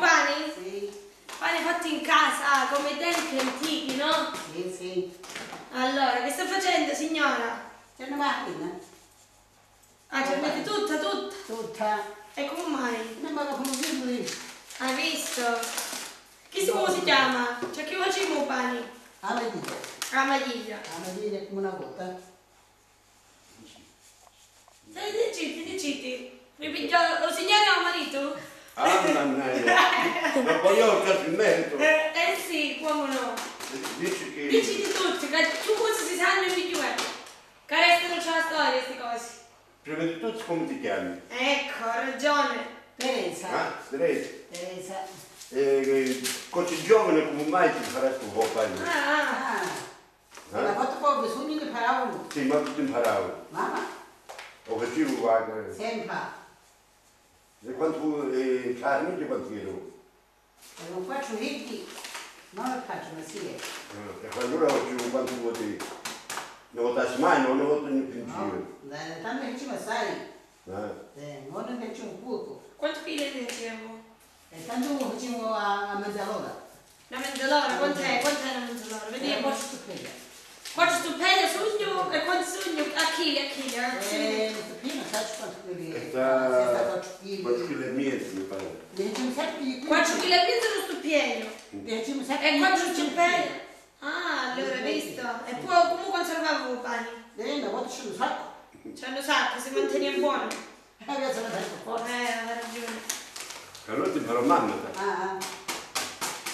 pani? Sì, Pani fatti in casa, come i tempi antichi, no? sì, sì. Allora, che sta facendo signora? C'è una macchina? Ah, ce la mette tutta, tutta. Tutta. E come mai? Non mi conosco lì. Hai visto? Chi si, come si chiama? C'è chi facciamo i pani? A medire. La maglia. A medire come una volta. Dai, diciti, diciti. Mi pigliò lo signore o marito? Ah, mannaggia. Ma poi io ho il merito. Eh, eh sì, come no. Dici che... Dici di tutti, che più cose si sanno e più è. Che restano c'è la storia, queste cose. Prima di tutto come ti chiami? Ecco, ha ragione. Teresa. Ah, Teresa. Teresa. Eh, così giovane come mai ti faresti un po' fare? Ah, ah. Ah. Una Eh? volta poi bisogna che paravano. Sì, ma tu imparavo. Mamma, Ho facevo guarda. sempre. E quanto eh, carne di quanto ero? E non faccio ricchi. Non lo faccio, ma sì. Eh, E allora facevo quanto vuoi. Ne votassi mai, non ne voto in No, pensiero. eh, tanto che ci va sai. Eh? Eh, non ne faccio un poco. Quanto figli ne dicevo? E tanto lo facevo a, a mezz'ora. La mezz'ora, quant'è? Quant'è la mezz'ora? E Vediamo. poi stupenda. Quanto stupendo, sogno e quanto sogno a chi, a chi, eh? Si vede. E stupenda, sai quanto quelli. E sta... Quattro Quattro chili. chili e mezzo mi pare. Ne facciamo sempre di qui. Quanto chi la pizza lo stupendo? Ne facciamo sempre E qui. stupendo? Ah, allora, hai visto? E poi come conservavo i pani? Eh, volta ce lo sacco. Cioè, lo sa che si mantiene buono. Eh, forza. ha ragione. Allora ti farò mamma. Ah, ah.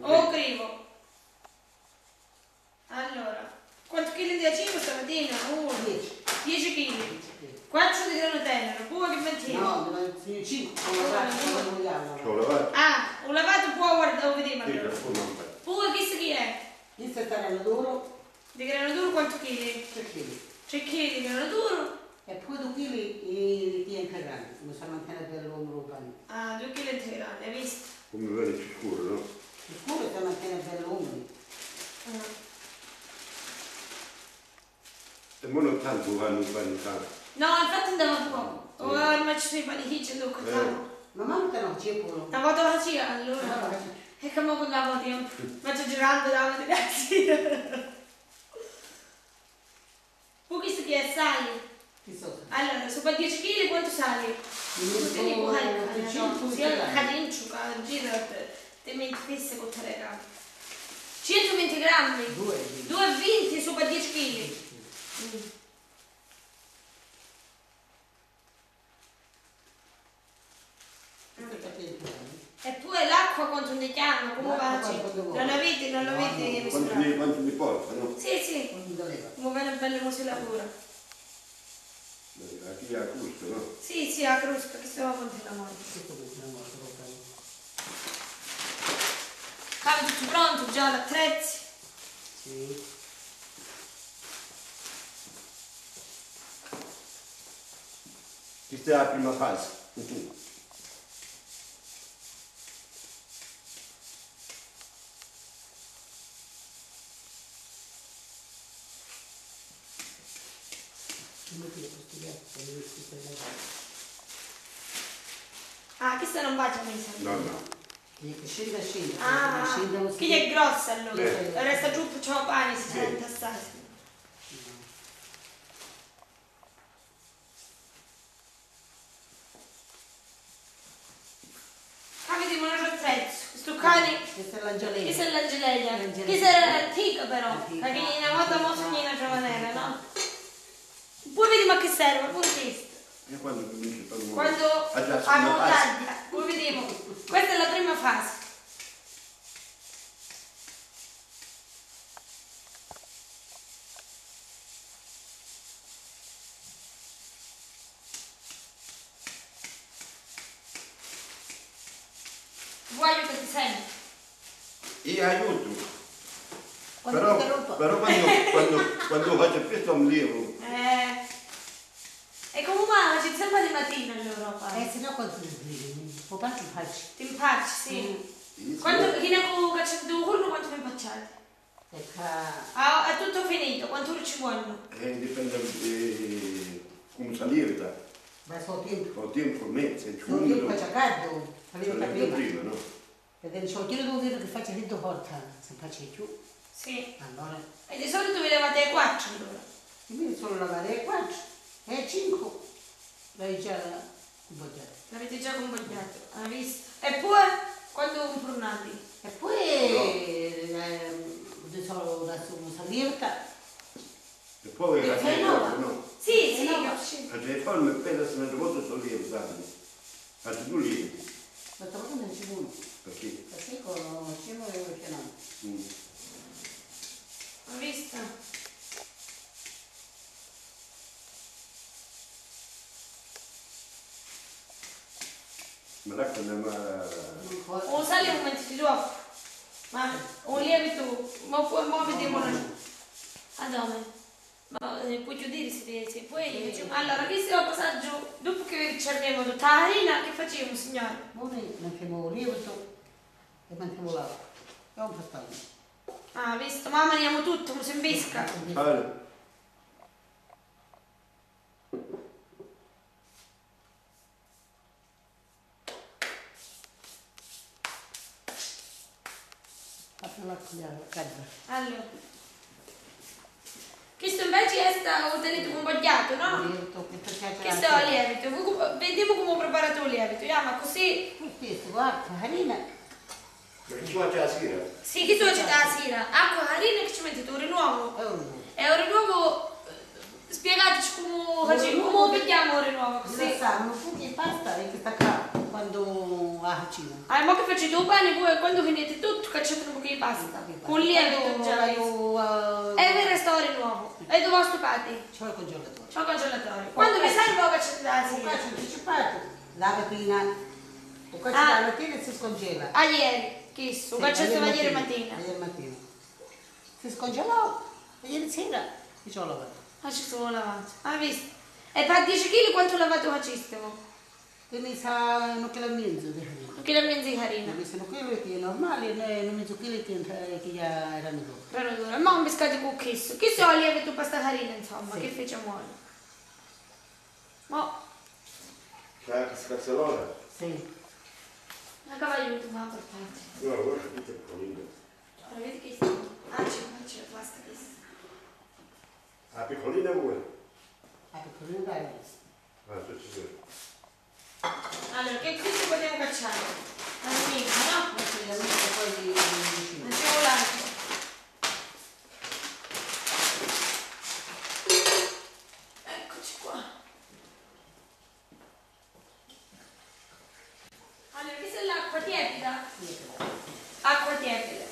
Oh, crivo. Allora, quanto chili di acino stamattina? Uno, 10. 10 kg. Quanto di grano tenero? Pure che mettino? No, ne sono 5. Come la faccio? Come vogliamo? lavato. Ah, un lavato può guardare, vediamo Sì, allora. per forma un po'. Pure questo chi è? Questo è tanello duro. Di grano duro quanto chili? 3 kg. 3 kg di grano duro. E poi 2 kg di integrali. Come sta mantenendo per l'uomo pane. Ah, 2 kg integrali, hai visto? Come vede più scuro, no? Il cuore sta mantenendo per l'uomo. Ah. E mo non tanto vanno in bagno tanto. No, infatti andava poco. Ora mi ci sono i panifici e lo contavo. Ma c'è pure. Una volta faccia allora. E che mo andavo tempo. Ma ci girando davanti a ragazzi. Poi questo che è sali? Chi so? Allora, sopra 10 kg quanto sali? Io Tutti i bucani, sono sia il cadincio, che gira, te metti fisse con tre grammi. 120 grammi? 2 2,20 sopra 10 kg. E l'acqua quanto ne chiama? Come faccio? Non avete, non No, avete misurato? mi, quanto mi porta, no? Sì, sì. Come bene bello come si lavora. Qui a gusto, no? Sì, sì, a crusca, che stiamo. Che si chiama questo locale? Cavo tutto pronto, già l'attrezzi. Sì. Questa è la prima fase. Come che questo gatto è questo gatto? Ah, questa non bacia messa. No, no. Che scende scende. Ah, scende lo quindi è grossa allora. Eh. Resta giù, c'ho pane, si sente assai. Ah, vediamo un altro attrezzo. Questo cane, Questa è l'angioleia. questa è. L'angeleglia. Questa era antica però, Antica. perché una volta mo sognina giovanella, no? Poi vediamo a che serve, pure questo. E quando cominci a fare Quando Ah, a montagna, poi vediamo. Questa è la prima fase. Vuoi aiutati sempre? Io aiuto. Quando Però, ti però quando, quando, quando faccio questo mi levo. Eh. E comunque c'è sempre di mattina all'Europa. Eh, se no quanto ti sbrighi? Può farci facci. Ti impacci, sì. Io Quanto, chi ne ha cacciato due corno, quanto ne impacciate? Ah, è tutto finito, quanto ore ci vogliono? Eh, dipende eh, come salire. ma solo tempo. Ho tempo, mezzo, Solo tempo giugno. c'è caldo. Sarebbe prima. prima, no? C'ho il tiro devo dire che faccia dentro porta, se faccia più. Sì. Allora, E di solito vi levate alle 4 allora. io solo lavare 4 e 5. L'hai già compagnato. L'avete già convogliato, hai visto? E poi, quando confurnati? E poi ehm, solo una salirta. E poi E la nuova? no? Sì, Eh, sì, no. La fa un pezzo se ne volta sollievo, sai? Faccio due lievi. Ma sto facendo il secondo. Perché? Perché con Cimo e Fernando. Mm. Hai visto? Non è... Un sale un momento di dopo. Ma poi ma vediamo la... Dove? Ma eh, puoi chiudere se, se puoi. Cioè, Allora, questo è il passaggio, dopo che ricerchiamo tutta la harina, che facciamo signore? Noi mettiamo lievito e mettiamo l'acqua. E un passaggio. Ah, visto, ma maniamo tutto, come si imbisca. Allora, Faccio l'acqua la calda. Allora. Questo invece è stato ottenuto no? Che perché c'è Questo è il lievito. Vediamo come ho preparato il lievito. Yeah, ma così... Questo, guarda, harina. perché ci faccio la sera? Sì, che tu dà la sera. Acqua, harina che ci mettete ore nuovo. E un E ore nuovo... eh, Spiegateci come facciamo, come vediamo ore nuovo Sì. così. Sanno tutti pasta e che sta qua quando cena. Ah, ma che facete un pane voi quando finite tutto cacciate un po' di pasta. Con già. Io E vi resta ore nuovo. E dove stupati? c'ho il congelatore. C'ho il congelatore. Quando vi serve cacciate la Un sera. cazzo anticipato, la mattina. Un cazzo Ah. la mattina e si scongela. A ieri, chissà, Sì, lo cacciate ieri ieri mattina. Ieri mattina. Si scongelò ieri sera e ci ho lavato. Ah, ci sono lavato. Hai visto? E per 10 kg quanto lavato facistemo? Quindi sa non che la mezzo di harina. Quello che è normale, ne- non mezzo chilo che, che già erano dopo. Però dura. Ma un biscotto con questo. Questo è il lievito per sta farina, insomma. Sì. Che facciamo ora? Ma La scazzarola? Sì. la cavagliuto ma portate. No, guarda che piccolino. Allora, vedi che. Ah, c'è c'è la pasta questa. La piccolina vuoi? Ah, per quello dai. Ah, tu ci sei. Allora, che questo possiamo cacciare? L'amico, no? Ma se la metto poi di vicino. Facciamo l'altro. Eccoci qua. Allora, questa è l'acqua tiepida. Acqua tiepida.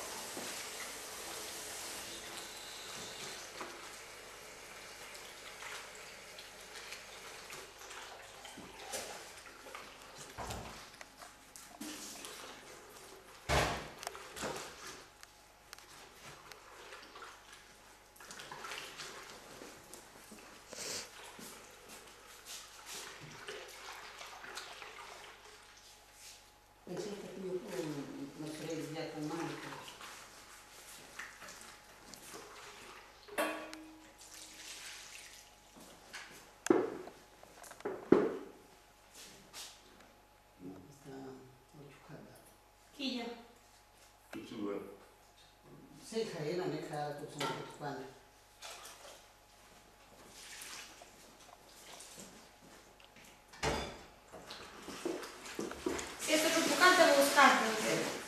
Pensate che io non sarei sbagliato mai. Sta molto calda. Chi è? Tutti e due. Sì, che non è che tutto quanto. Se è troppo caldo avevo scaldo.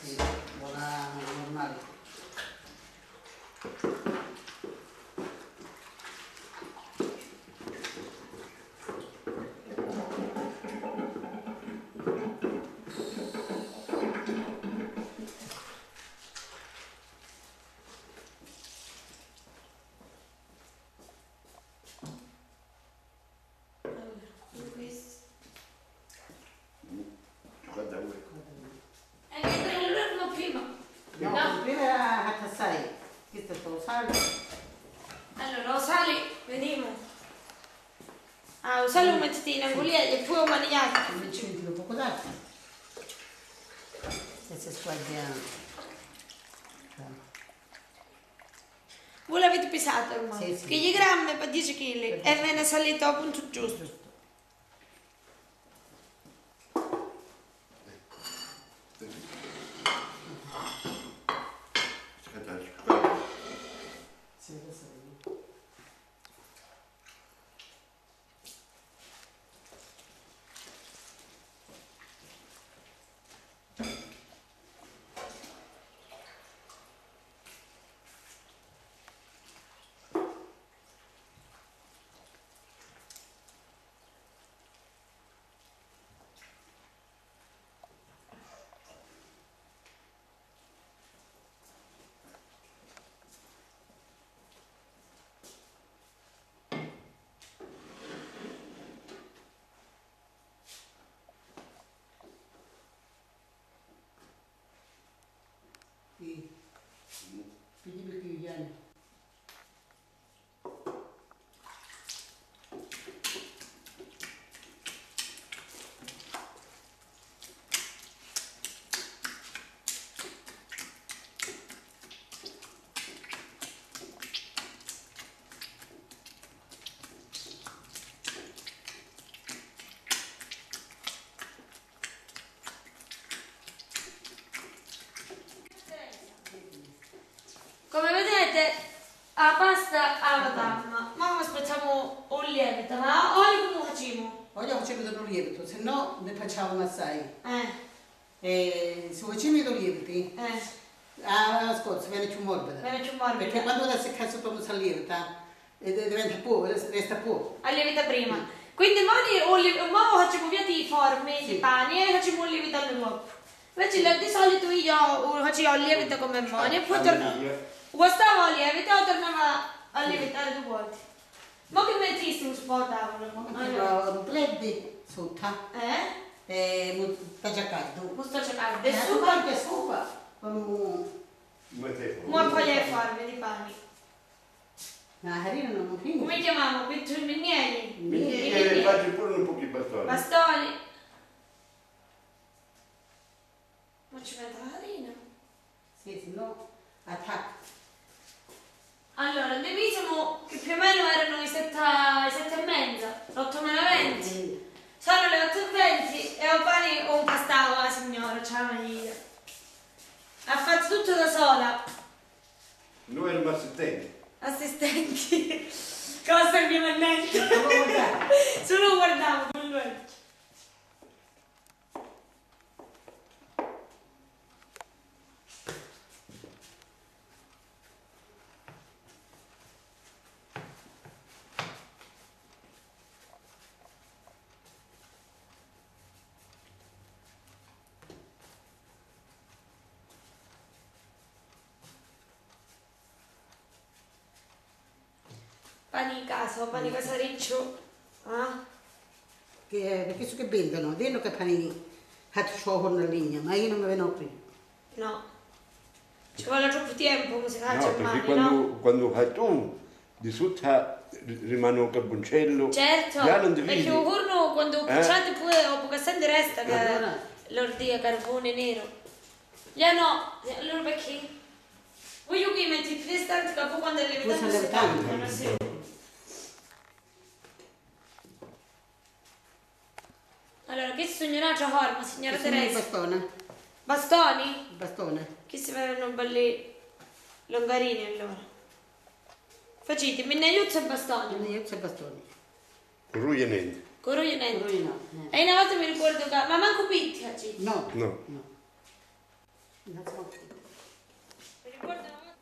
Sì, buona normale. Sai, questo è lo sale. Allora, lo sale, vediamo. Ah, lo sale lo mettete in angoliere e poi lo manigliate. Invece metti un poco d'acqua. Si squaglia. Voi l'avete pesato ormai? Sì, sì. Che gli grammi per 10 kg e ve ne salito al punto giusto. Giusto. Aspetta, aspetta. Sì, adesso vedi. Sì. Pigli perché vieni. Come vedete, la pasta alla damma. Ma aspettiamo un lievito, ma oggi come facciamo? Oggi facciamo dello lievito, se no ne facciamo assai. Eh, E se facciamo i lieviti, eh, la scorza viene più morbida. viene più Perché morbida. quando la secca sotto non si lievita, e diventa poco, resta poco. A lievita prima. Quindi mo facciamo via di forme, di Sì. pani e facciamo un lievito nuovo. Invece la- di solito io facevo il lievito come mani e poi tornavo. Guastavo a lievito e tornava a lievitare due volte. Ma che po' a tavola? Allora. Freddi sotto Eh? e sta già caldo. Non sto cercando. E su scopa con Mettete. Ma poi le forme di pani. la farina non finisce. Come chiamiamo? Quinto minieri? E faccio pure un po' di bastoni. Bastoni. Ma ci mette la farina. Sì, se no attacca. Allora, noi diciamo che più o meno erano i sette, i sette e mezza, l'otto meno venti. Sono le 8.20 e ho pani ho un pastavo la signora, ciao Maria. Ha fatto tutto da sola, Noi eravamo assistenti. assistenti. Cosa serviamo a niente? Guardare. Solo guardavo con lui. Pani caso, pani casariccio. Ah? Che, perché su che vendono? Vedono che panini fatto ciò con la legna, ma io non mi vengo prima. No. Ci vuole troppo tempo come si faccia No, perché mani, quando, no? quando fai tu, di sotto rimane un carboncello. Certo, Già non devi perché un giorno quando Eh? cucinate poi dopo che sente resta che Allora? l'ordia carbone nero. Ya no, allora perché? Voglio che metti più distante che poi quando le Tu stai vedete levitando? non si Allora, che sogno un'altra forma, signora Che Teresa? bastone? Bastoni? Bastone. Che si vedono belli longarini allora. Facete, minnaiuzzo e bastoni. Quindi io c'è il bastone. Ruglia niente. Corroglio niente. Lui no. no. E una volta mi ricordo che... Ma manco pitti facete. No. No. No. Non so. Mi ricordo una volta...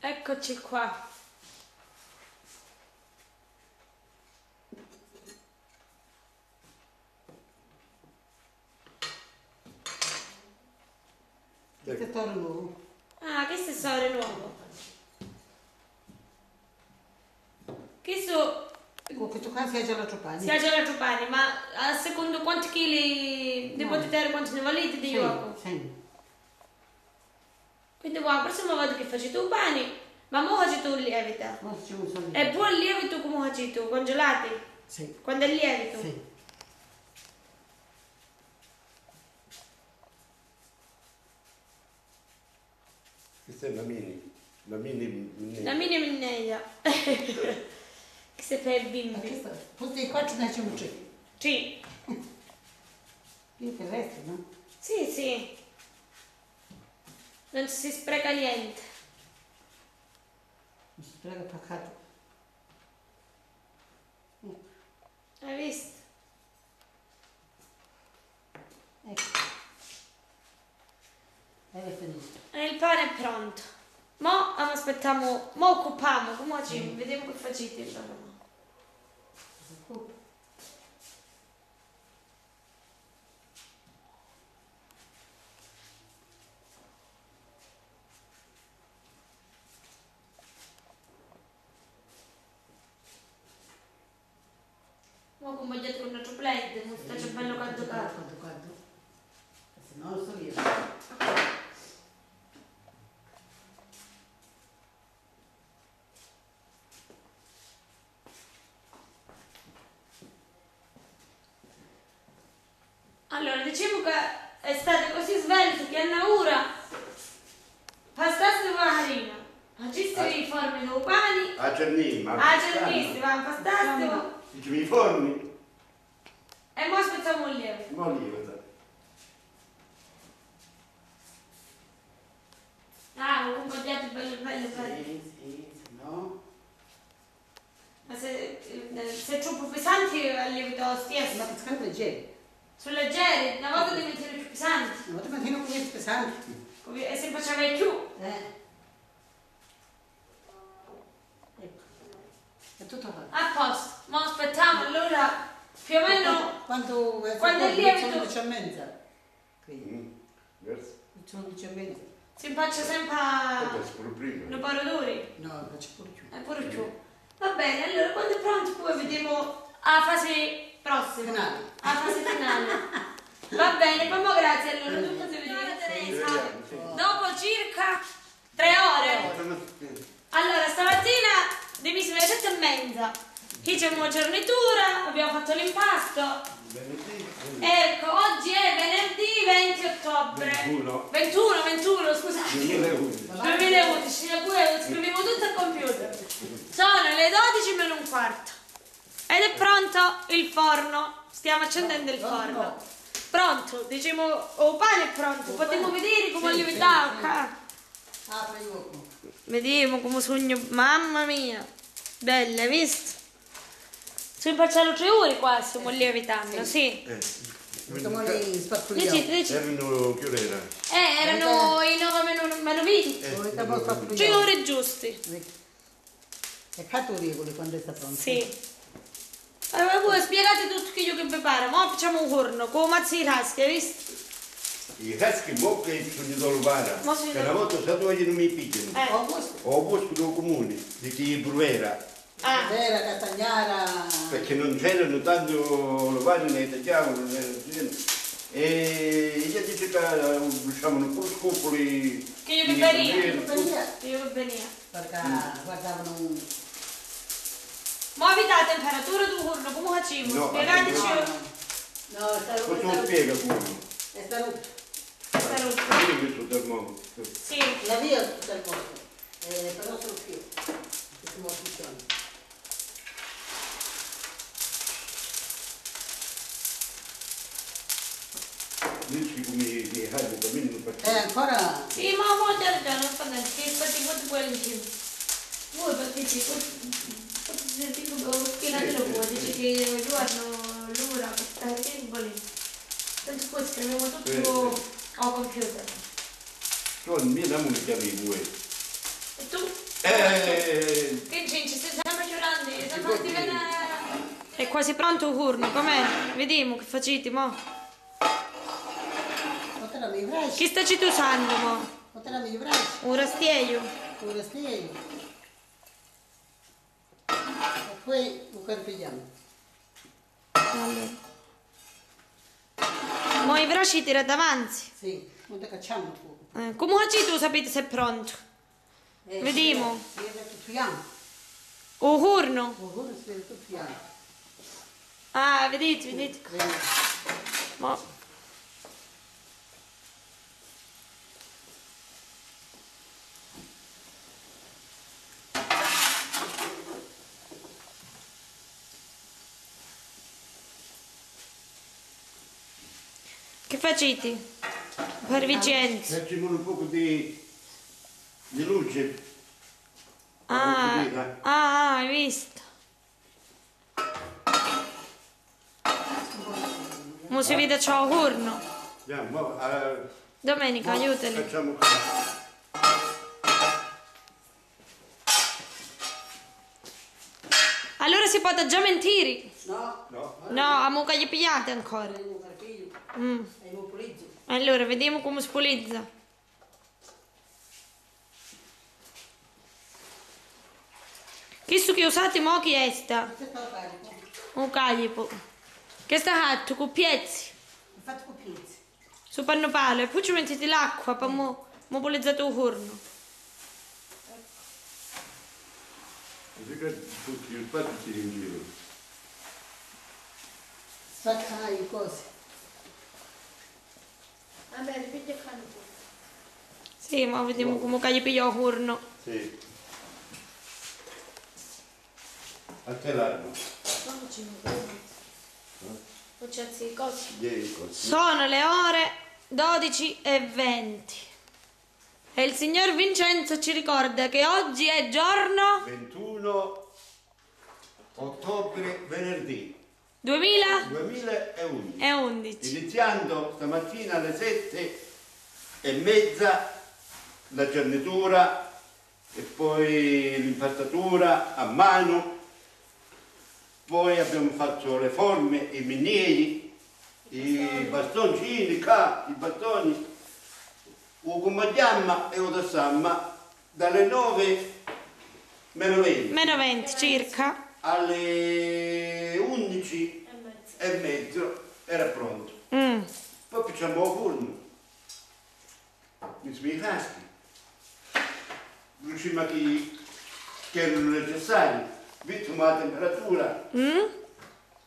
Eccoci qua. Questo è toro nuovo. Ah, questo è sole nuovo. Questo... Con questo qua si è già la ciopani. Si ha già la giubbani, ma a secondo quanti chili di No. potere quanti ne volete di gioco? sì. Quindi qua, la prossima volta che facete un pane, ma mo facete un lievito. E poi il lievito come facete? Congelati? Sì. Quando è lievito? Sì. Questa è la mini. La mini. mini. La mini minnella. che si fa i Ma bimbi. questa, tutti qua ce ne c'è un c'è. Sì, Io che resto, no? sì, sì. Non si spreca niente. Mi si prega paccato. Hai visto? Ecco. Ed è finito. E il pane è pronto. Mo aspettiamo, mo occupiamo, come ci vediamo che facete. allora. Mo come dietro una cioccolata, non sta bello caldo caldo. Caldo, caldo. Se no lo so io. Allora, diciamo che è stato così svelto che a ora pastaste con la farina, faceste i formi dei pani, A Cernini, ma. a cerniste, va pastaste Dicevi i forni? e mo aspettiamo il lievito. Ma lì, guarda. Ah, comunque dietro bello bello bello. Sì, sì, se no. Ma se, eh, se è troppo pesante il lievito Ma stesso. che scatto leggero. Sono leggeri, una volta devi mettere più pesanti. Una volta mattina con questo pesante. come- E sempre c'aveva più. Eh. Ecco. È tutto fatto. A posto, ma aspettiamo allora più o meno Quando, Quando è lievito- Sono 11 e mezza. Qui. Mm. Verso. Sono 11 e mezza. si impaccia sempre Questo è pure prima. un po' d'odore. No, faccio pure più. È pure più. Va bene, allora quando è pronto poi la fase prossima. Finale. La fase finale. Va bene, poi mo grazie allora. Tutto si vede. Dopo circa tre ore. Allora, stamattina devi essere alle sette e mezza. Qui c'è una giornitura, abbiamo fatto l'impasto. Venerdì. Ecco, oggi è venerdì 20 ottobre. 21. 21, 21, scusate. 2011. 2011, pure scriviamo tutto al computer. Sono le 12 meno un quarto. Ed è pronto il forno. Stiamo accendendo il forno. Pronto, diciamo, oh, pane è pronto. Potremmo vedere come Sì, lievità. sì, sì. ah. Vediamo come sogno. Mamma mia. Belle, hai visto? Si impacciano tre ore quasi, stiamo lievitando, sì. Eh. Mettiamo le Dici, dici. Erano che ora era? Eh, erano i 9 meno, meno 20. Eh, Mettiamo le Tre spaccoliamo. ore giuste. E regole quando è sta pronto. Sì. Allora voi spiegate tutto che io che preparo. Ora facciamo un forno con mazzi di raschi, hai visto? I caschi bocca e sono dolvara. Ma sì, Che una volta stato oggi non mi picchiano. Eh. Ho bosco del comune, di chi provera. Ah, Vera, Castagnara. perché non c'erano tanto locali ne tagliavano non era pieno. e io dice che usavano pure scopoli che io che venia. Che io che venia. Perché guardavano un... Ma avete la temperatura del forno, come facciamo? No, Spiegateci. No, no, è stato... questo lo spiega come È stato... questa roba. io ho visto il termometro Sì. La via tutta il posto. Eh, però solo più. Questo non funziona. dici come i hai cammino Eh, perché ancora... Sì, ma a volte non fa niente, che quello in più. Voi perché ci potete tipo che la lo può, dice che il giorno l'ora per stare tempo lì. Tanto poi scriviamo tutto Sì, al computer. tu non mi dammi le chiavi voi E tu? eh Che c'è? Ci stai sempre giurando? È quasi pronto il forno, com'è? Vediamo che facete, mo. Che stai usando, mo? Mi braccia. Un rastiglio. E poi carpigliamo. Allora. Mo i braci tira davanti. Sì, non te cacciamo tu. Eh, come oggi tu sapete se è pronto? Eh, Vediamo. Si vede tutto piano. O forno? Ora si vede tutto piano. Ah, vedete, vedete. Vedi. Mo. Facete? Per Vincenzo. Facciamo un po' di, di luce. Ah, ah, hai visto. Mo si vede c'è un eh, Domenica, mo aiutali. Facciamo così. Allora si può già mentire. No, No? No, a mucca gli pigliate ancora. Mm. Allora, vediamo come si pulizza. Questo che usate mo chi è sta? Un caglipo. Che sta fatto con piezzi. Fatto con pizza. Su panno palo e poi ci mettete l'acqua per mo, mo pulizzate il forno. Così che tutti gli spazi si in giro. Spacca le cose. Vabbè, ripeti a canto. Sì, ma vediamo come che gli piglia il forno. Sì. A te l'arma. Quando ci? Ieri così. Sono le ore 12 e 20. E il signor Vincenzo ci ricorda che oggi è giorno 21 ottobre, venerdì 2011. 2011. Iniziando stamattina alle 7 e mezza la giannetura e poi l'impastatura a mano. Poi abbiamo fatto le forme, i minieri, i bastoncini, i bastoni. O combattiamo e o da samma dalle 9 meno 20 Meno 20 circa. alle 11 E mezzo. e mezzo era pronto. Mm. Poi facciamo il forno. Mi sono caschi. Riusciamo a chi che erano necessari. Visto la temperatura Mm?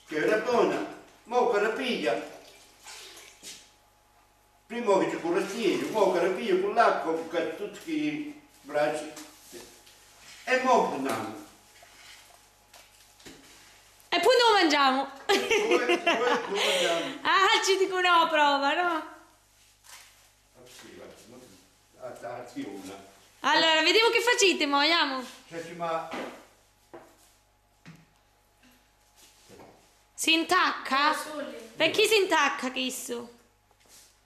che era buona. Mo che rapiglia. Prima che c'è con la schiena, mo che rapiglia con l'acqua, con tutti i bracci. E mo prendiamo. E poi lo mangiamo. Poi lo mangiamo. ah, ci dico no, prova, no? Una. Allora, vediamo che facete, mo, andiamo. Ci ma... Si intacca? Soli. Per chi si intacca questo?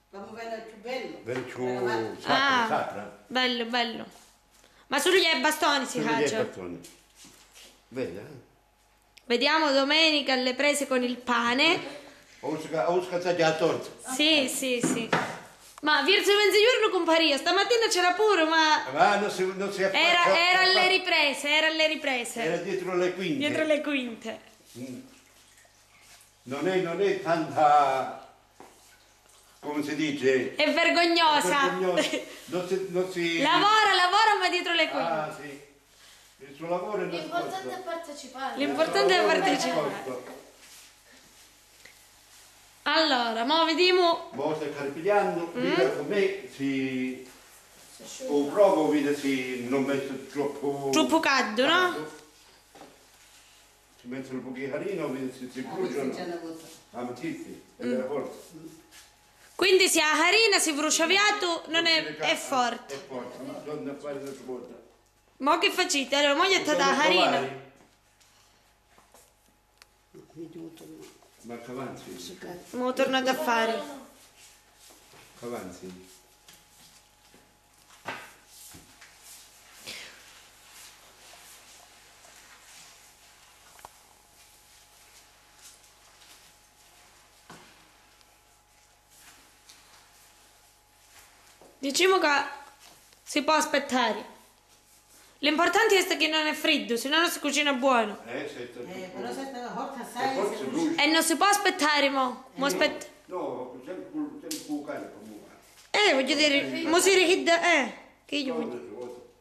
Bene il più bello. Bella mano. Ah. sacra, sacra. Bello, bello. Ma solo gli bastoni si caccia. bastoni. Bella, eh? Vediamo domenica alle prese con il pane. Sì, sì, sì. Ma verso mezzogiorno comparia. Stamattina c'era pure, ma Ma non si, non si è era, era alle riprese, era alle riprese. Era dietro le quinte. Dietro le quinte. Non è, non è tanta... come si dice? È vergognosa. vergognosa. Non si... Non si... lavora, lavora, ma dietro le quinte. Ah, sì. Il suo lavoro è L'importante è partecipare. L'importante è partecipare. Allora, mo vediamo. Mo stai carpigliando, Mm. vedi con me si... Si. O provo, vedi se non metto troppo... Troppo caldo, no? Si mettono un pochino carino, vedi se si bruciano. volta. Ah, tizi, è Mm. della forza. Quindi se la harina si brucia viato non è, è È forte. forte, ma non da fare una svolta. Mo che facete? Allora, mo gli è stata la harina. Vediamo torno. Ma Cavanzi, Mo tornate a fare. Cavanzi. Diciamo che si può aspettare. L'importante è che non è freddo, se no non si cucina buono. Eh, senta. Eh, però se sta forte E assai. E non si può aspettare, mo. Mo aspetta. No, sempre cane comunque. Eh, voglio dire, mo si richiede, eh. Che io voglio.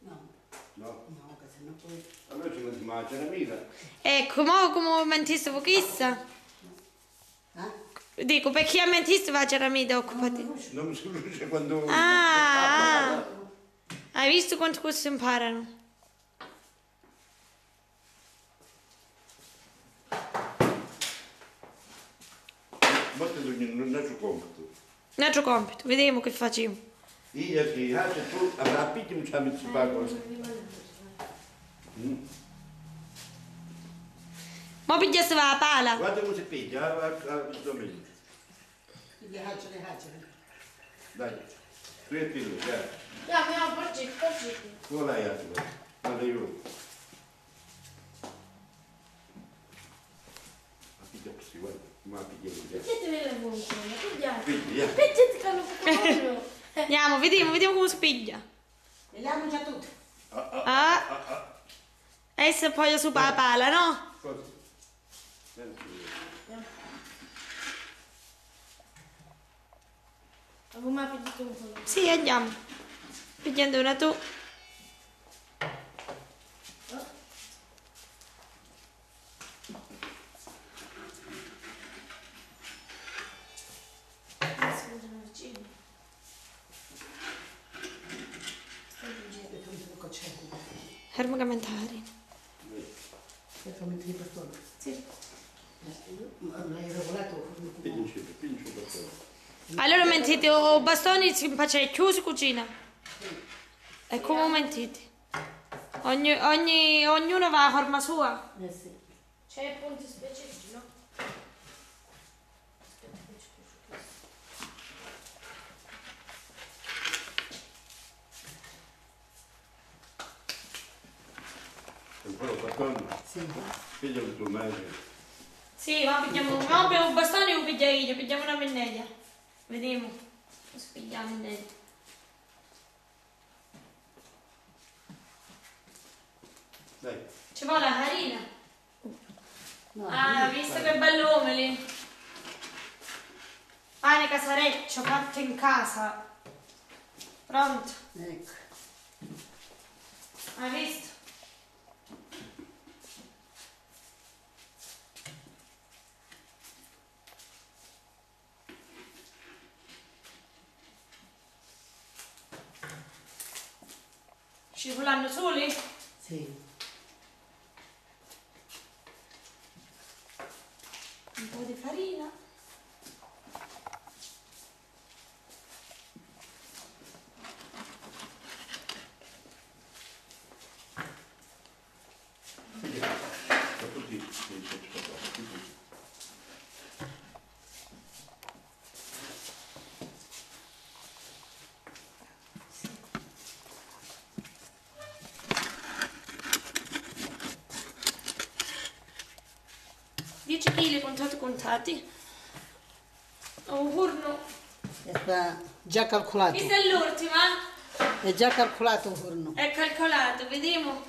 No, No, no. che se no poi... Allora ci mangiamo la ceramita. Ecco, mo come mentista pochissa. Eh? Dico, per chi è mentista va a ceramita, occupati. Non mi si riesce quando... Ah, ah. Hai visto quante cose si imparano? Non è suo compito. Un altro compito, vediamo che facciamo. Io che se tu avrà picchi non ci ha messo pa cosa. Mo piglia si va a pala. Guarda come si piglia, a, a, domenica. Le hacere, hacere. Dai, tu e te, dai. Ja, ja, porci, porci. Tu l'hai altro. Guarda io. A piglia così, guarda. Ma piglia così. Mettete nelle buone, pigliate. Piglia. Andiamo, vediamo, vediamo come si piglia. E le hanno già tutte. Ah. E se poi su la pala, no? Senti. Come ha pigliato un po'? Sì, andiamo. Pigliando una tu. E tu mi dico c'è. Armamentari. E fammi dire per torno. Sì. L'hai regolato? Piglia, piglia per te. Allora mentite, o bastoni si faccia chiuso cucina. E come mentite? Ogni, ogni, ognuno va a forma sua. Eh sì. C'è punti specifici, no? Ancora qualcosa? Sì. Piglia il tuo madre. Sì, ma pigliamo, ma un bastone lo piglia io, pigliamo una pennedia. Vediamo. Cosa pigliamo in dentro. Dai. Ci vuole la farina. No, Ah, visto che bell'uomo lì. Pane casareccio fatto in casa. Pronto? ecco. Hai visto? sull'anno sole? ¿eh? Sì. Contati. Un forno. E sta già calcolato. Questa è l'ultima. È già calcolato il forno. È calcolato, vediamo.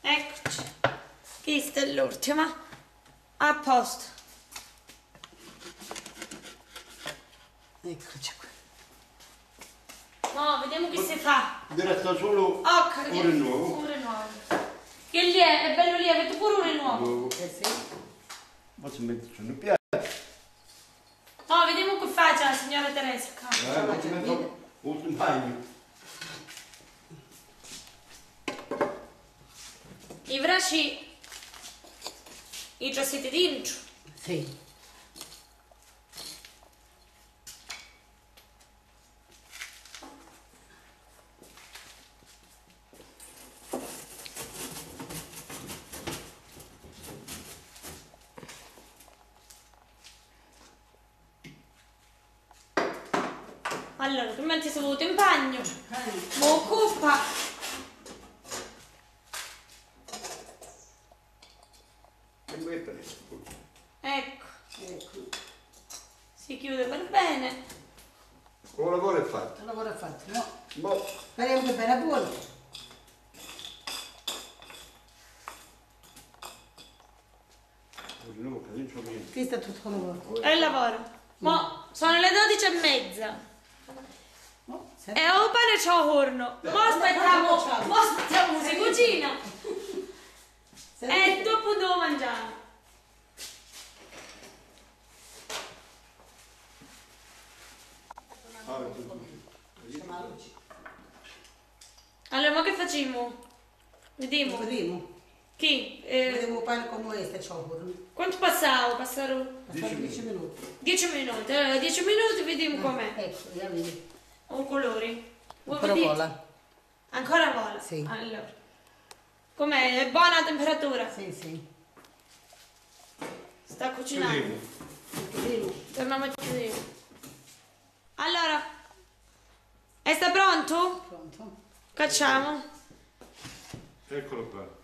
Eccoci. Questa è l'ultima. A posto. Eccoci qua. No, vediamo che si fa. Resta solo Ok, ore nuovo. Che lì è, è bello lì, avete pure uno nuovo. Nuovo. Eh sì. Ma si mette sul piatto. No, vediamo che faccia la signora Teresa. Eh, ma ci metto un bagno. I braci i trassetti dentro. Sì. Allora, prima ti saluto in bagno. Mi occupa. E lui è preso. Ecco, Ecco. si chiude per bene. Il lavoro è fatto. Il lavoro è fatto, no? Boh. Speriamo che bene buono. No, che non c'ho niente. Qui sta tutto il lavoro. È il lavoro. Mo, sono le 12 e mezza. E ho pane c'ho horno. Mo aspettiamo, mo aspettiamo si cucina. E dopo devo mangiare. Allora, ma che facciamo? Vediamo. Vediamo. Eh, un pane come questo, c'ho pure. quanto passavo? Passaro Passare 10 minuti. 10 minuti. Allora, 10 minuti vediamo com'è. Ecco, già vedi. Un colori. Vuoi Ancora vedere? vola. Ancora vola? Sì. Allora. Com'è? È buona la temperatura? Sì, sì. Sta cucinando. Vediamo. Torniamo a chiudere. Allora. E sta pronto? Pronto? Cacciamo. Eccolo qua.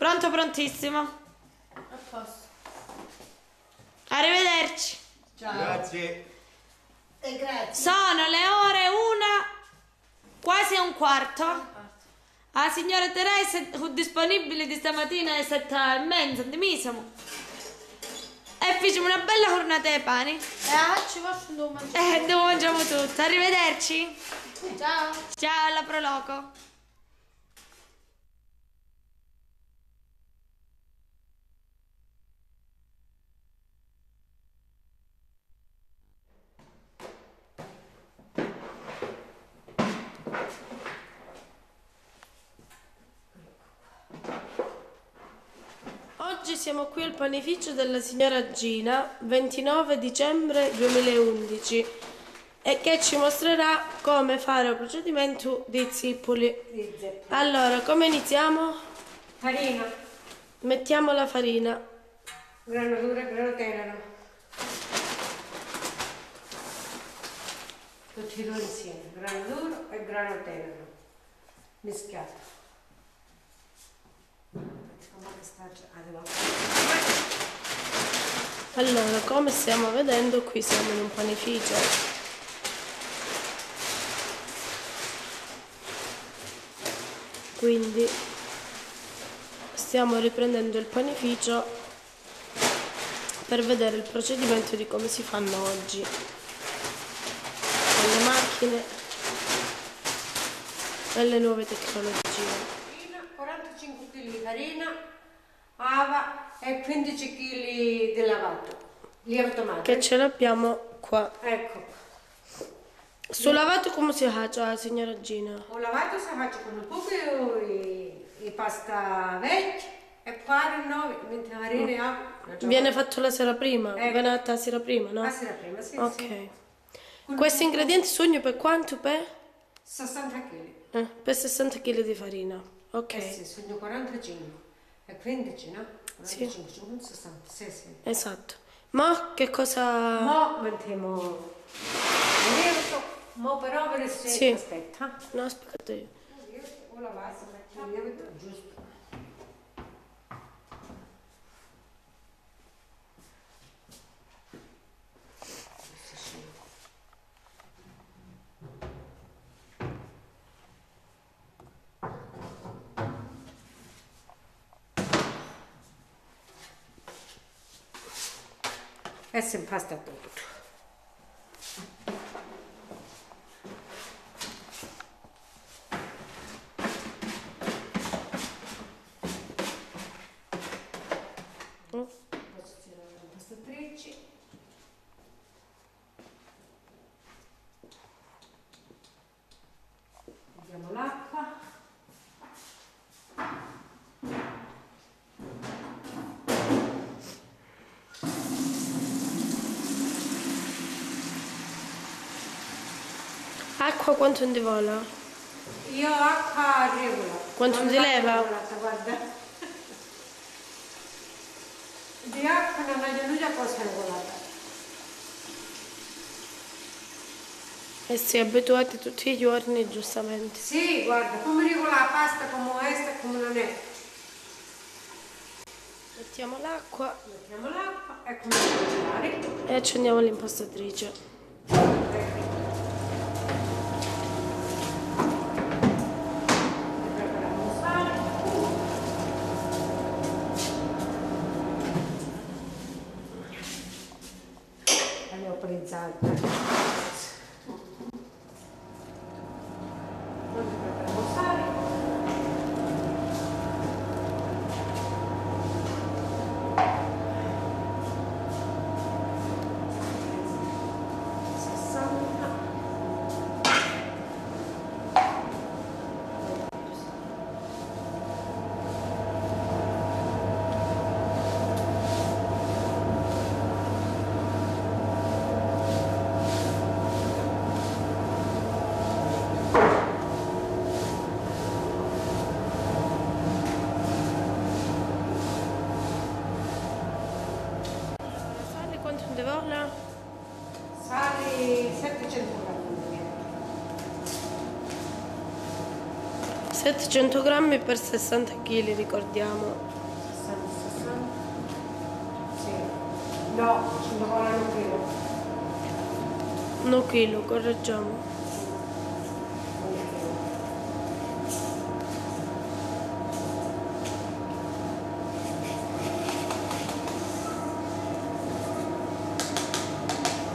Pronto, prontissimo. A posto. Arrivederci. Ciao. Grazie. E grazie. Sono le ore una, quasi un quarto. La signora Teresa è disponibile di stamattina alle sette e mezza, di misamo. E facciamo una bella giornata di pani. E ah, ci faccio un domani. E dove mangiamo tutto. Arrivederci. Ciao. Ciao, alla Proloco. Oggi siamo qui al panificio della signora Gina, 29 dicembre 2011, e che ci mostrerà come fare il procedimento di zippoli. Allora, come iniziamo? Farina, Mettiamo la farina. grano duro e grano tenero. Tutti e due insieme, grano duro e grano tenero. Mischiato. Come che sta già arrivando. Allora, come stiamo vedendo, qui siamo in un panificio. Quindi stiamo riprendendo il panificio per vedere il procedimento di come si fanno oggi con le macchine e le nuove tecnologie. Farina, 45 kg di farina, ava e 15 kg di lavato. Lievito madre. Che ce l'abbiamo qua. Ecco, Sul lavato come si fa, signora Gina? ho lavato se faccio con un po' di, di pasta vecchia e qua nuovi, mentre la farina e ava. Viene fatto la sera prima, Ecco. viene fatta la sera prima, no? La sera prima, sì, Ok. sì. Questi ingredienti sono per quanto? Per? 60 kg. Eh, per 60 kg di farina. Ok, Eh sì, sono 45 e 15, no? Sì. 45, 50, 60, sì, sì. esatto. Ma che cosa... Mo mettiamo il lievito, mo però per essere Sì. aspetta. No, aspetta io. O la base, mettiamo il lievito giusto. E si impasta tutto. Mm. Posizioniamo le impastatrici. Vediamo l'acqua. Acqua quanto ne vola? Io acqua regola. Quanto l'acqua leva? guarda. Di acqua non voglio nulla cosa regolata. E si è abituati tutti i giorni, giustamente. Sì, guarda, come regola la pasta come questa come non è. Mettiamo l'acqua Mettiamo l'acqua e a girare. e accendiamo l'impostatrice. Ecco. Troppo rizzata. Non ti prepariamo sale. Sessanta. Sali quanto deve olla? Sale 700 grammi. 700 grammi per 60 kg, ricordiamo. 60, 60. Sì. No, ci vorrà un chilo. 1 kg, correggiamo.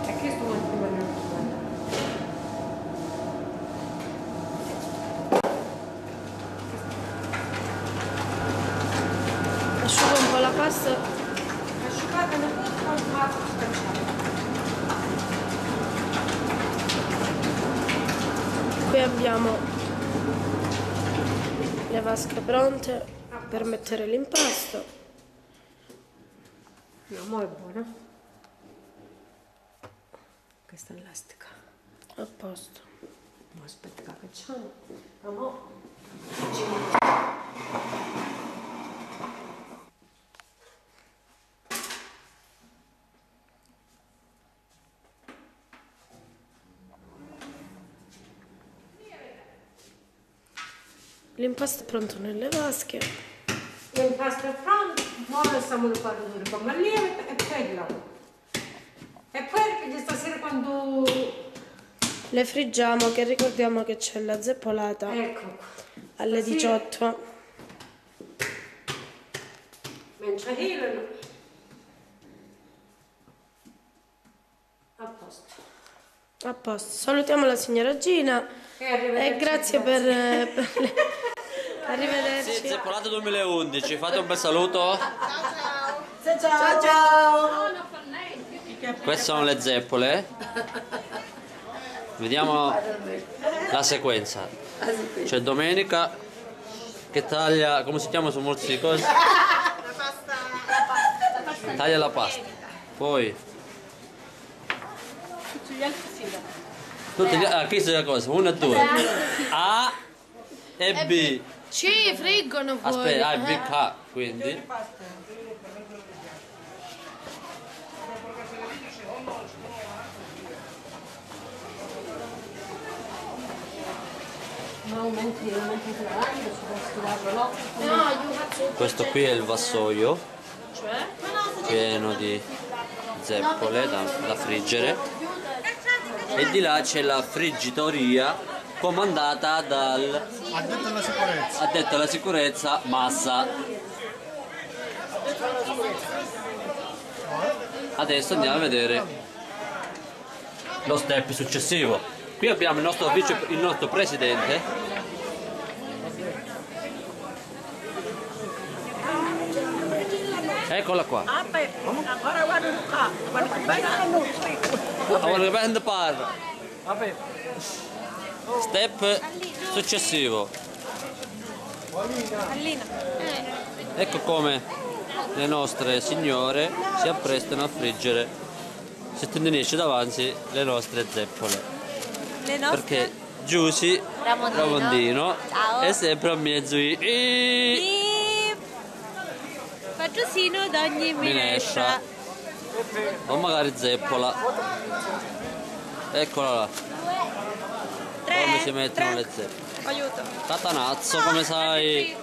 E questo è un primo Asciuga un po' la pasta. Asciugate un po' ma spacciate. Qui abbiamo le vasche pronte per mettere l'impasto. No, mo è buona. Questa è elastica. A posto. Ma aspetta che facciamo. Ma L'impasto è pronto nelle vasche. l'impasto è pronto, ora stiamo fare due con il lievito e poi l'uovo. E poi perché stasera quando... Le friggiamo che ricordiamo che c'è la zeppolata Ecco alle Stasera, 18. Mentre hilano. A posto. A posto. Salutiamo la signora Gina E e grazie per, per le... Arrivederci. Sì, Zeppolata 2011, fate un bel saluto. Ciao ciao! Queste sono le zeppole. Vediamo la sequenza. C'è Domenica che taglia, come si chiama su molti di cose? Taglia la pasta. Poi tutti gli ah, qui sono le cose, 1 e 2. A e B. Ci friggono fuori. Aspetta, A e B K, quindi. Questo qui è il vassoio pieno di zeppole da, da friggere. E di là c'è la friggitoria comandata dal Addetto alla sicurezza. addetto alla sicurezza Massa. Adesso andiamo a vedere lo step successivo. Qui abbiamo il nostro, vice, il nostro presidente Eccola qua. Parla. Step successivo. Ecco come le nostre signore si apprestano a friggere se tendenisce davanti le nostre zeppole. Le nostre Perché Giusy Ramondino. Ramondino è sempre a mezzo i- Di Fagiosino d'ogni minestra minestra. o magari zeppola. Eccola là, Tre. come si mettono le zeppole. Aiuto. Catanazzo, come sai.